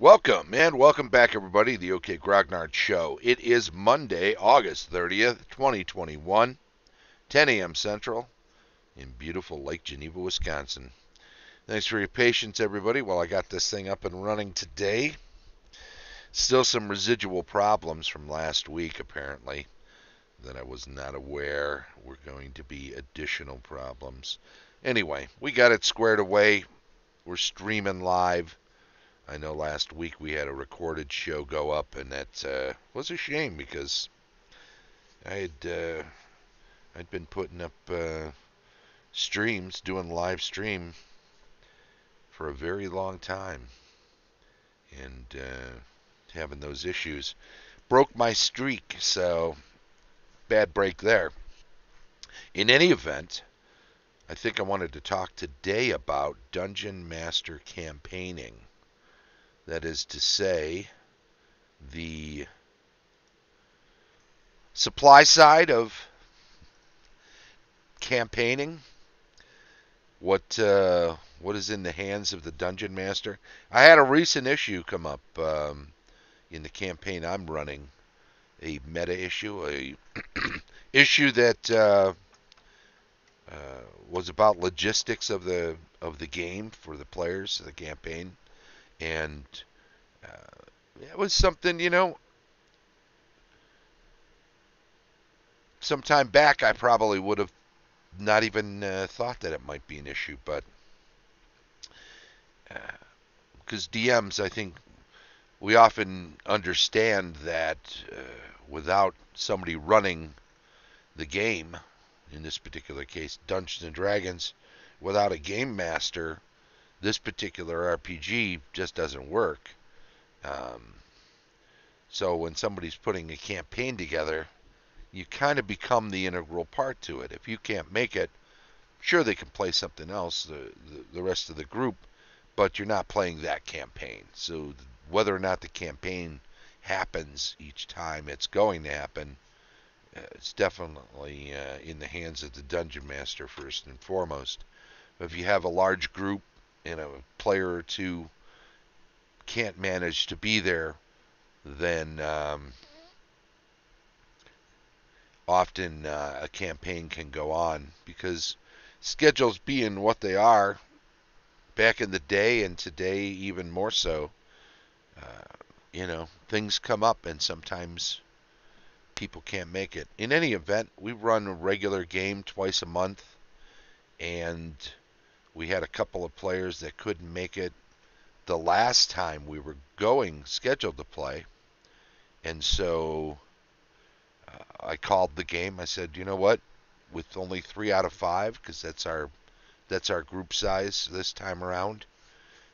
Welcome and welcome back, everybody, the OK Grognard Show. It is Monday, August 30th, 2021, 10 a.m. Central, in beautiful Lake Geneva, Wisconsin. Thanks for your patience, everybody, while I got this thing up and running today. Still some residual problems from last week, apparently, that I was not aware were going to be additional problems. Anyway, we got it squared away. We're streaming live I know last week we had a recorded show go up, and that uh, was a shame because I had uh, I'd been putting up uh, streams, doing live stream for a very long time, and uh, having those issues broke my streak. So bad break there. In any event, I think I wanted to talk today about Dungeon Master campaigning. That is to say, the supply side of campaigning. What uh, what is in the hands of the dungeon master? I had a recent issue come up um, in the campaign I'm running, a meta issue, a issue that uh, uh, was about logistics of the of the game for the players, of the campaign and uh, it was something you know. Sometime back, I probably would have not even uh, thought that it might be an issue, but because uh, DMs, I think we often understand that uh, without somebody running the game, in this particular case, Dungeons and Dragons, without a game master, this particular RPG just doesn't work. Um, so when somebody's putting a campaign together, you kind of become the integral part to it. If you can't make it, sure they can play something else, the, the, the rest of the group, but you're not playing that campaign. So whether or not the campaign happens each time it's going to happen, uh, it's definitely uh, in the hands of the dungeon master first and foremost. If you have a large group and a player or two can't manage to be there, then um, often uh, a campaign can go on because schedules being what they are back in the day and today even more so uh, you know things come up and sometimes people can't make it. In any event we run a regular game twice a month and we had a couple of players that couldn't make it the last time we were going scheduled to play. And so uh, I called the game. I said, you know what? With only three out of five, because that's our that's our group size this time around.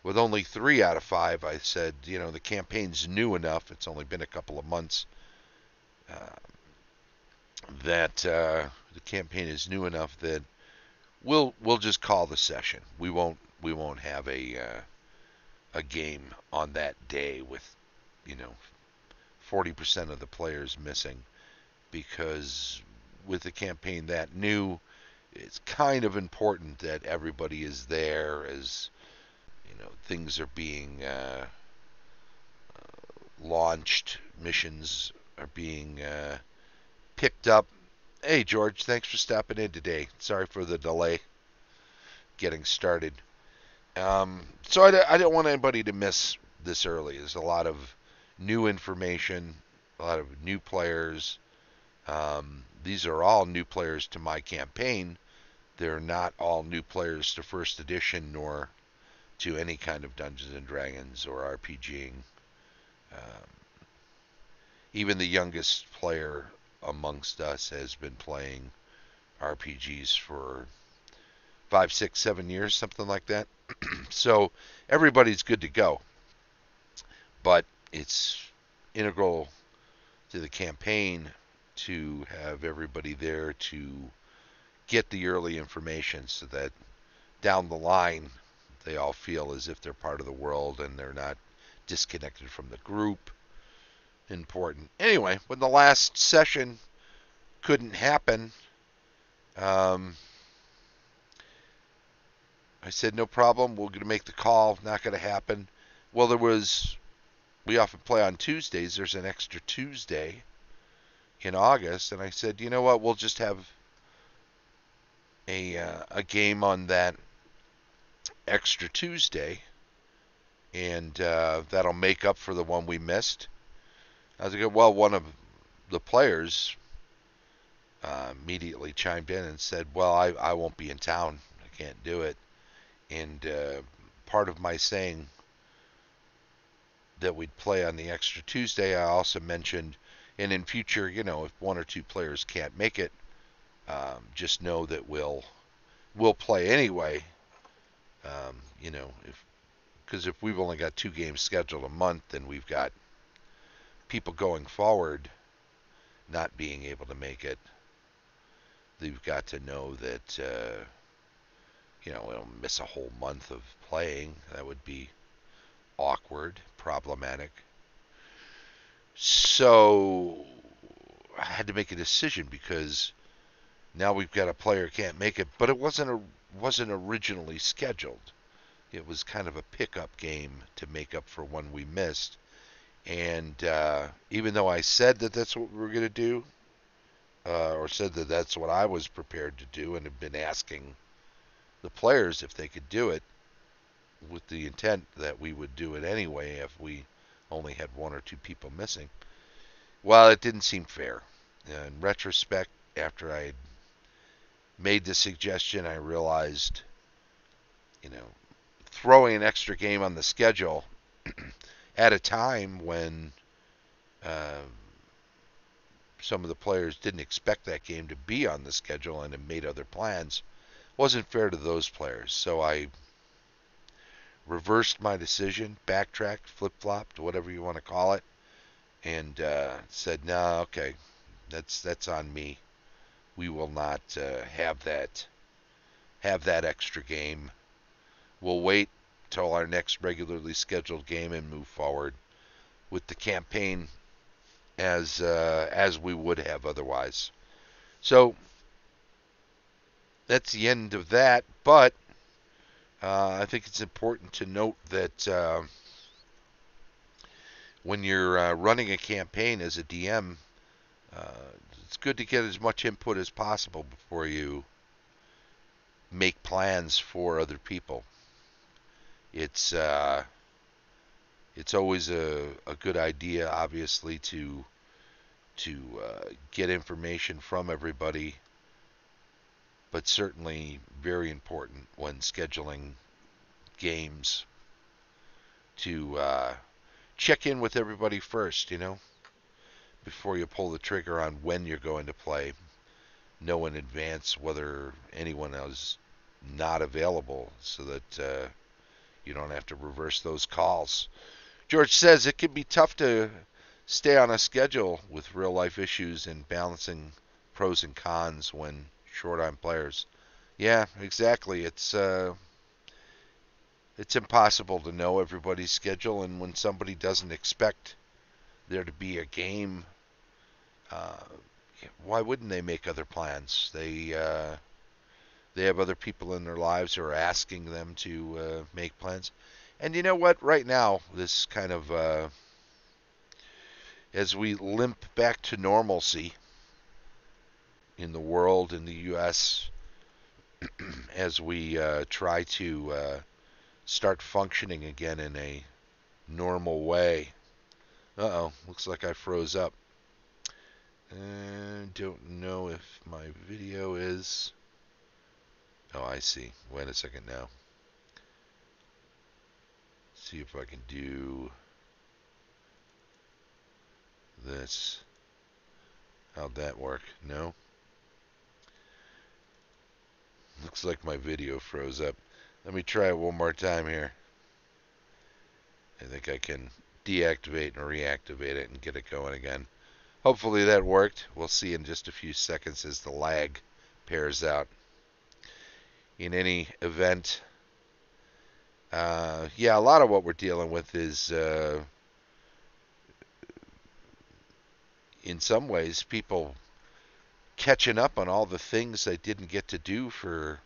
With only three out of five, I said, you know, the campaign's new enough. It's only been a couple of months. Uh, that uh, the campaign is new enough that we'll we'll just call the session. We won't we won't have a uh, a game on that day with you know 40% of the players missing because with the campaign that new it's kind of important that everybody is there as you know things are being uh, uh, launched missions are being uh, picked up Hey, George, thanks for stopping in today. Sorry for the delay getting started. Um, so I, I don't want anybody to miss this early. There's a lot of new information, a lot of new players. Um, these are all new players to my campaign. They're not all new players to First Edition nor to any kind of Dungeons and Dragons or RPGing. Um, even the youngest player amongst us has been playing RPGs for five, six, seven years, something like that. so everybody's good to go. But it's integral to the campaign to have everybody there to get the early information so that down the line they all feel as if they're part of the world and they're not disconnected from the group important. Anyway, when the last session couldn't happen, um, I said, no problem. We're going to make the call. Not going to happen. Well, there was we often play on Tuesdays. There's an extra Tuesday in August, and I said, you know what? We'll just have a uh, a game on that extra Tuesday, and uh, that'll make up for the one we missed. I was like, well, one of the players uh, immediately chimed in and said, well, I, I won't be in town. I can't do it. And uh, part of my saying that we'd play on the extra Tuesday, I also mentioned, and in future, you know, if one or two players can't make it, um, just know that we'll we'll play anyway. Um, you know, if because if we've only got two games scheduled a month, then we've got people going forward not being able to make it. They've got to know that uh, you know they'll miss a whole month of playing. That would be awkward, problematic. So I had to make a decision because now we've got a player can't make it, but it wasn't a, wasn't originally scheduled. It was kind of a pickup game to make up for one we missed. And uh, even though I said that that's what we were going to do, uh, or said that that's what I was prepared to do, and have been asking the players if they could do it, with the intent that we would do it anyway if we only had one or two people missing. Well, it didn't seem fair. In retrospect, after I had made the suggestion, I realized, you know, throwing an extra game on the schedule at a time when uh, some of the players didn't expect that game to be on the schedule and had made other plans wasn't fair to those players. So I reversed my decision, backtracked, flip flopped, whatever you want to call it, and uh, said, "No, nah, okay, that's that's on me. We will not uh, have that have that extra game. We'll wait till our next regularly scheduled game and move forward with the campaign as uh, as we would have otherwise." So that's the end of that. But uh, I think it's important to note that uh, when you're uh, running a campaign as a DM, uh, it's good to get as much input as possible before you make plans for other people. It's uh, it's always a, a good idea, obviously, to to uh, get information from everybody but certainly very important when scheduling games to uh, check in with everybody first, you know, before you pull the trigger on when you're going to play. Know in advance whether anyone is not available so that uh, you don't have to reverse those calls. George says it can be tough to stay on a schedule with real life issues and balancing pros and cons when short on players. Yeah, exactly. It's uh, it's impossible to know everybody's schedule, and when somebody doesn't expect there to be a game, uh, why wouldn't they make other plans? They uh, they have other people in their lives who are asking them to uh, make plans. And you know what? Right now, this kind of uh, as we limp back to normalcy, in the world, in the U.S., as we uh, try to uh, start functioning again in a normal way. Uh-oh, looks like I froze up. I don't know if my video is... Oh, I see. Wait a second now. See if I can do this. How'd that work? No? Looks like my video froze up. Let me try it one more time here. I think I can deactivate and reactivate it and get it going again. Hopefully that worked. We'll see in just a few seconds as the lag pairs out. In any event, uh, yeah, a lot of what we're dealing with is, uh, in some ways, people catching up on all the things they didn't get to do for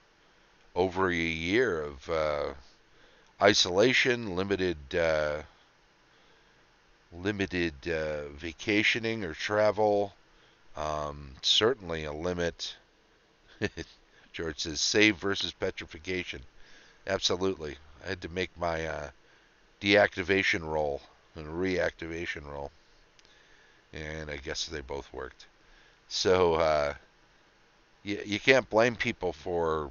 over a year of uh, isolation, limited uh, limited uh, vacationing or travel. Um, certainly a limit. George says save versus petrification. Absolutely. I had to make my uh, deactivation roll and reactivation roll. And I guess they both worked. So uh, you, you can't blame people for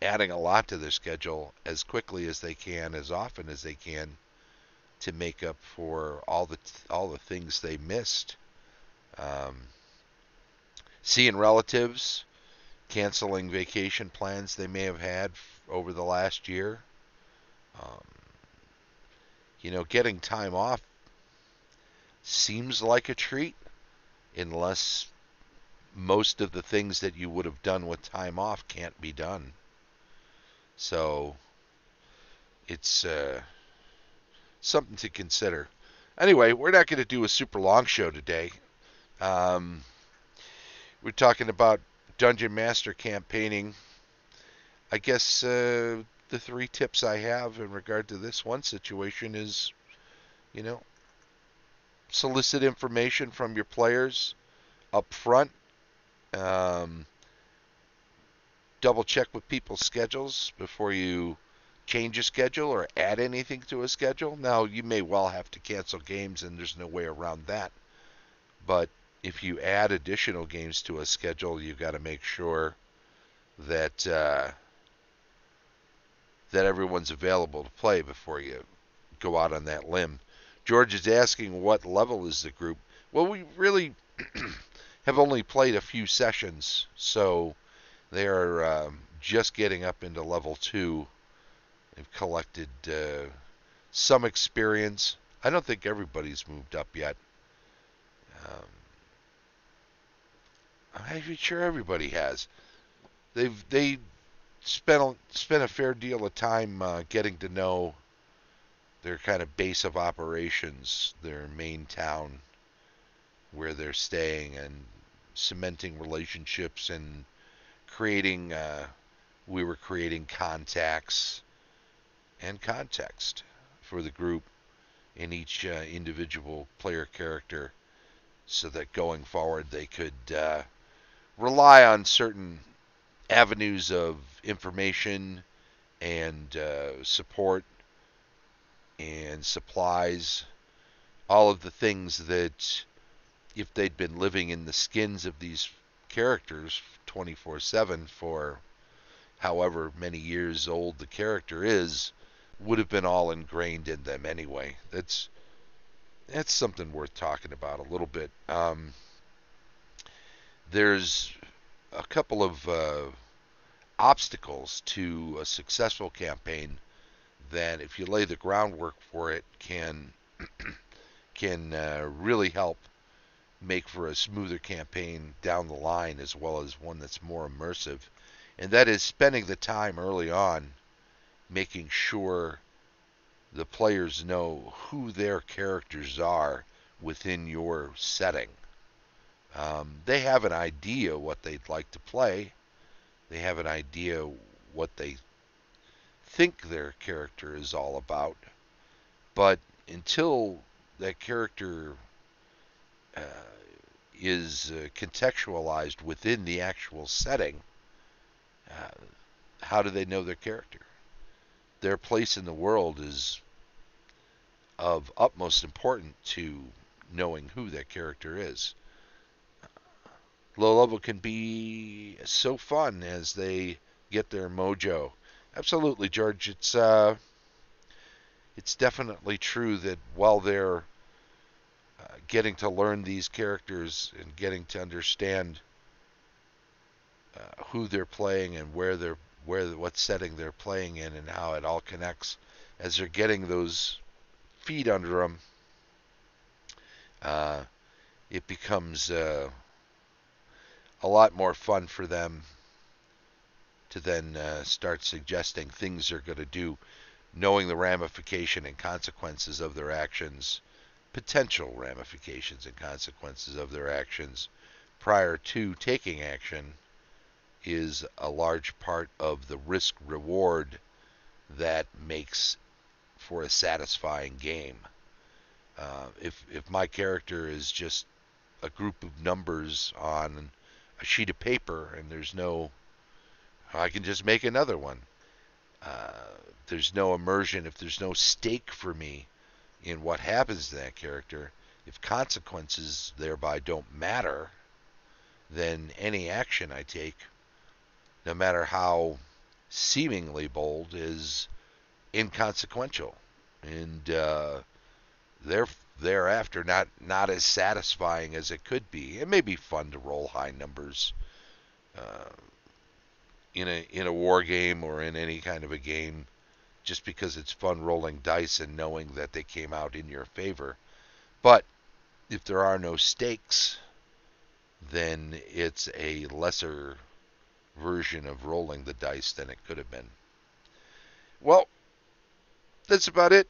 adding a lot to their schedule as quickly as they can, as often as they can, to make up for all the all the things they missed. Um, seeing relatives, canceling vacation plans they may have had over the last year. Um, you know, getting time off seems like a treat unless most of the things that you would have done with time off can't be done. So it's uh, something to consider. Anyway, we're not going to do a super long show today. Um, we're talking about Dungeon Master campaigning. I guess uh, the three tips I have in regard to this one situation is, you know, solicit information from your players up front. Um, double check with people's schedules before you change a schedule or add anything to a schedule. Now, you may well have to cancel games, and there's no way around that. But if you add additional games to a schedule, you've got to make sure that uh, that everyone's available to play before you go out on that limb. George is asking what level is the group. Well, we really have only played a few sessions, so they are um, just getting up into level two. They've collected uh, some experience. I don't think everybody's moved up yet. Um, I'm sure everybody has. They've they spent spent a fair deal of time uh, getting to know their kind of base of operations, their main town, where they're staying, and cementing relationships and creating. Uh, we were creating contacts and context for the group in each uh, individual player character, so that going forward they could uh, rely on certain avenues of information and uh, support and supplies, all of the things that if they'd been living in the skins of these characters 24 7 for however many years old the character is, would have been all ingrained in them anyway. That's that's something worth talking about a little bit. Um, there's a couple of uh, obstacles to a successful campaign that, if you lay the groundwork for it, can can uh, really help make for a smoother campaign down the line, as well as one that's more immersive. And that is spending the time early on, making sure the players know who their characters are within your setting. Um, they have an idea what they'd like to play. They have an idea what they think their character is all about. But until that character uh, is uh, contextualized within the actual setting, uh, how do they know their character? Their place in the world is of utmost importance to knowing who that character is low level can be so fun as they get their mojo. Absolutely, George. It's uh, it's definitely true that while they're uh, getting to learn these characters and getting to understand uh, who they're playing and where they're where what setting they're playing in and how it all connects, as they're getting those feet under them, uh, it becomes uh, a lot more fun for them to then uh, start suggesting things they're going to do, knowing the ramification and consequences of their actions, potential ramifications and consequences of their actions prior to taking action is a large part of the risk reward that makes for a satisfying game. Uh, if if my character is just a group of numbers on a sheet of paper and there's no, I can just make another one. Uh, there's no immersion. If there's no stake for me in what happens to that character, if consequences thereby don't matter, then any action I take, no matter how seemingly bold, is inconsequential, and uh, there thereafter not not as satisfying as it could be. It may be fun to roll high numbers uh, in a in a war game or in any kind of a game, just because it's fun rolling dice and knowing that they came out in your favor. But if there are no stakes, then it's a lesser version of rolling the dice than it could have been. Well, that's about it.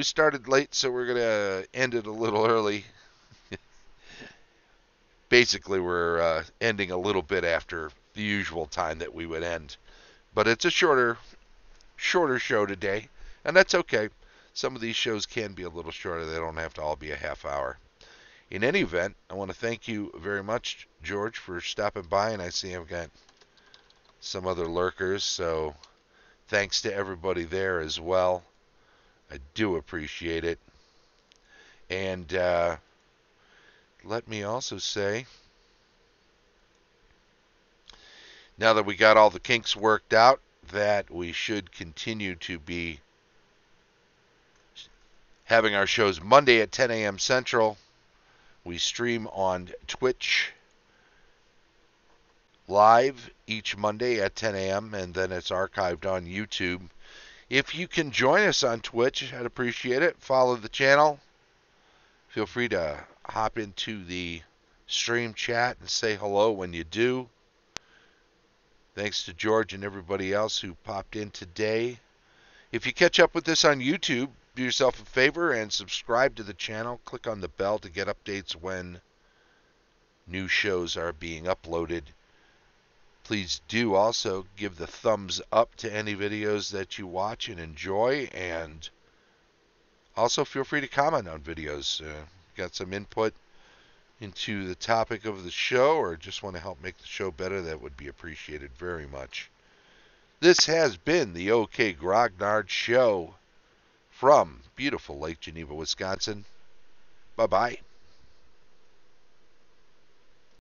We started late, so we're going to end it a little early. Basically, we're uh, ending a little bit after the usual time that we would end. But it's a shorter shorter show today, and that's okay. Some of these shows can be a little shorter. They don't have to all be a half hour. In any event, I want to thank you very much, George, for stopping by, and I see I've got some other lurkers, so thanks to everybody there as well. I do appreciate it. And uh, let me also say, now that we got all the kinks worked out, that we should continue to be having our shows Monday at 10 a.m. Central. We stream on Twitch live each Monday at 10 a.m., and then it's archived on YouTube. If you can join us on Twitch, I'd appreciate it. Follow the channel. Feel free to hop into the stream chat and say hello when you do. Thanks to George and everybody else who popped in today. If you catch up with this on YouTube, do yourself a favor and subscribe to the channel. Click on the bell to get updates when new shows are being uploaded. Please do also give the thumbs up to any videos that you watch and enjoy, and also feel free to comment on videos. Uh, got some input into the topic of the show, or just want to help make the show better, that would be appreciated very much. This has been the OK Grognard Show from beautiful Lake Geneva, Wisconsin. Bye bye.